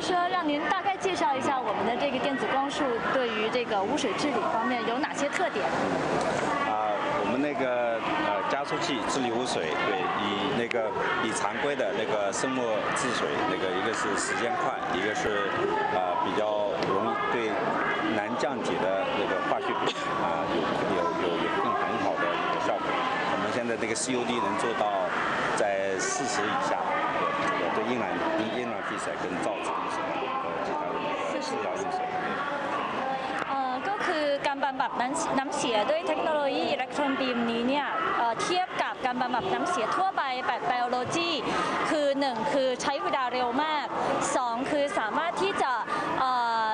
说让您大概介绍一下我们的这个电子光束对于这个污水治理方面有哪些特点？啊，我们那个呃加速器治理污水，对，以那个以常规的那个生物治水，那个一个是时间快，一个是呃比较容易对难降解的那个化学品啊有有有有更很好的一个效果。我们现在这个 COD 能做到在四十以下，对，对阴染阴染地水跟造纸污水和其他的次要用水。 เอ่อก็คือการบำบัดน้ำน้ำเสียด้วยเทคโนโลยีอิเล็กตรอนบีมนี้เนี่ยเอ่อเทียบกับการบำบัดน้ำเสียทั่วไปแบบไบโอโลจีคือ 1 คือใช้เวลาเร็วมาก 2 คือสามารถที่จะเอ่อ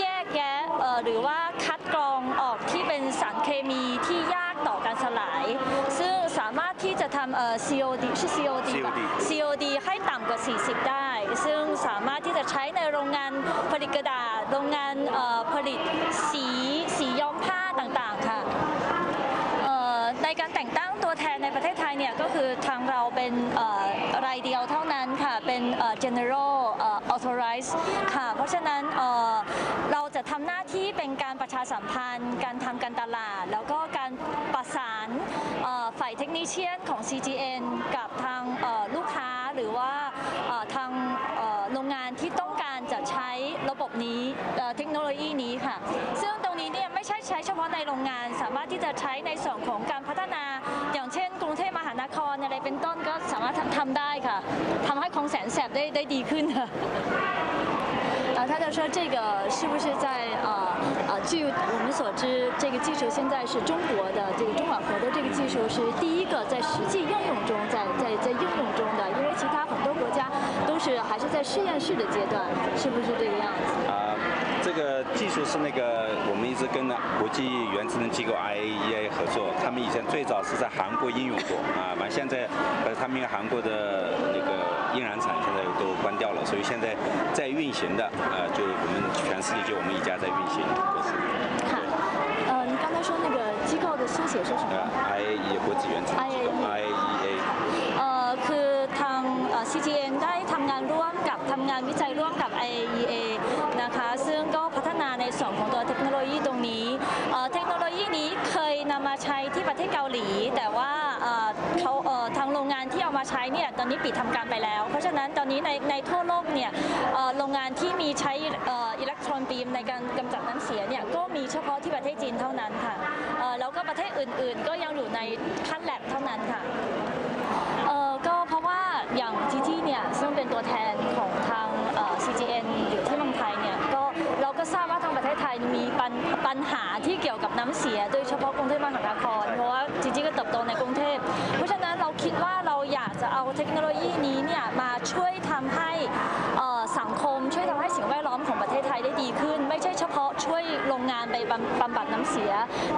แยกแยะเอ่อหรือว่าคัดกรองออกที่เป็นสารเคมีที่ยากต่อการสลาย ซึ่งส ึ่งามารถที่จะทำเอ่อ COD ชื่อ COD ปะ COD COD ให้ต่ำกว่า 40 ได้ ซึ่งสามารถที่จะใช้ในโรงงานผลิตกระดาษ โรงงานเอ่อผลิตสีสีย้อมผ้าต่างๆค่ะเอ่อในการแต่งตั้งตัวแทนในประเทศไทยเนี่ยก็คือทางเราเป็นเอ่อรายเดียวเท่านั้นค่ะ เป็นเอ่อ general เอ่อ authorized ค่ะ เพราะฉะนั้นเอ่อเราจะทำหน้าที่เป็นการประชาสัมพันธ์ การทำการตลาด แล้วก็การประสานเอ่อฝ่าย เชียนของ CGN กับทางลูกค้าหรือว่าทางโรงงานที่ต้องการจะใช้ระบบนี้เทคโนโลยีนี้ค่ะ ซึ่งตรงนี้เนี่ยไม่ใช่ใช้เฉพาะในโรงงาน สามารถที่จะใช้ในส่วนของการพัฒนาอย่างเช่น กรุงเทพมหานครอะไรเป็นต้นก็สามารถทำทำได้ค่ะทำให้คลองแสนแสบได้ได้ดีขึ้นค่ะ， 他就说这个是不是在呃呃，据我们所知，这个技术现在是中国的这个中管核的这个技术是第一个在实际应用中，在在在应用中的，因为其他很多国家都是还是在实验室的阶段，是不是这个样子？啊、这个技术是那个我们一直跟国际原子能机构 IAEA 合作，他们以前最早是在韩国应用过啊，完现在呃他们因为韩国的那个印染厂现在都关掉了，所以现在在运行的呃就我们全世界就我们一家在运行，就是看，呃，你刚才说那个机构的缩写是什么？呃 IAEA 国际原子能机构 IAEA。 เอ่อคือทางเอ่อ CGN ได้ทำงานร่วมกับทำงานวิจัยร่วมกับ IAEA นะคะ ซึ่งก็พัฒนาในส่วนของตัวเทคโนโลยีตรงนี้เอ่อเทคโนโลยีนี้เคยนำมาใช้ที่ประเทศเกาหลี แต่ว่า มาใช้เนี่ยตอนนี้ปิดทำการไปแล้ว เพราะฉะนั้นตอนนี้ในในทั่วโลกเนี่ยโรงงานที่มีใช้อิเล็กตรอนบีมในการกำจัดน้ำเสียเนี่ยก็มีเฉพาะที่ประเทศจีนเท่านั้นค่ะแล้วก็ประเทศอื่นๆ ก็ยังอยู่ในขั้นแลบเท่านั้นค่ะก็เพราะว่าอย่างทีที่เนี่ยซึ่งเป็นตัวแทนของทาง CGN อยู่ที่เมืองไทยเนี่ยก็เราก็ทราบว่าทางประเทศไทยมีปัญปัญหาที่เกี่ยวกับน้ำเสีย โดยเฉพาะกรุงเทพมหานครเพราะว่าจีจีก็เติบโตในกรุง จะเอาเทคโนโลยีนี้เนี่ยมาช่วยทำให้เอ่อสังคมช่วยทำให้สิ่งแวดล้อมของประเทศไทยได้ดีขึ้น ไม่ใช่เฉพาะช่วยโรงงานไปบำบำบัดน้ำเสีย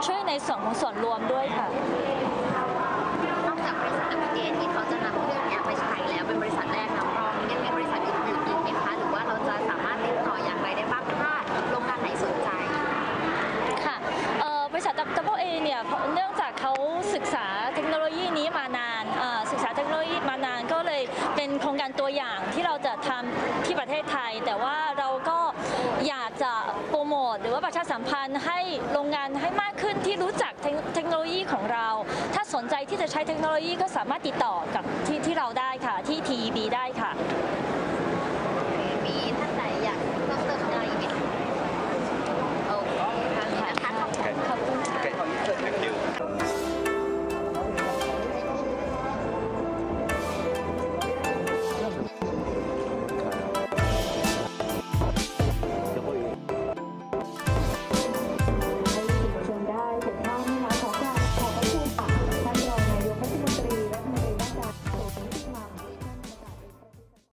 ช่วยในส่วนของส่วนรวมด้วยค่ะนอกจากบริษัทอเมริกที่เขาจะนำเครื่องเนี้ยไปใช้แล้วเป็นบริษัทแรกนำร่องยังมีบริษัทอื่นๆอีกไหมคะหรือว่าเราจะสามารถติดต่ออย่างไรได้บ้างถ้าโรงงานไหนสนใจค่ะเอ่อบริษัท Double A เนี่ยเพราะเนื่อง อย่างที่เราจะทำที่ประเทศไทย แต่ว่าเราก็อยากจะโปรโมทหรือว่าประชาสัมพันธ์ให้โรงงานให้มากขึ้นที่รู้จักเทคเทคโนโลยีของเรา ถ้าสนใจที่จะใช้เทคโนโลยีก็สามารถติดต่อกับที่ที่เราได้ค่ะที่ TEB ได้ค่ะ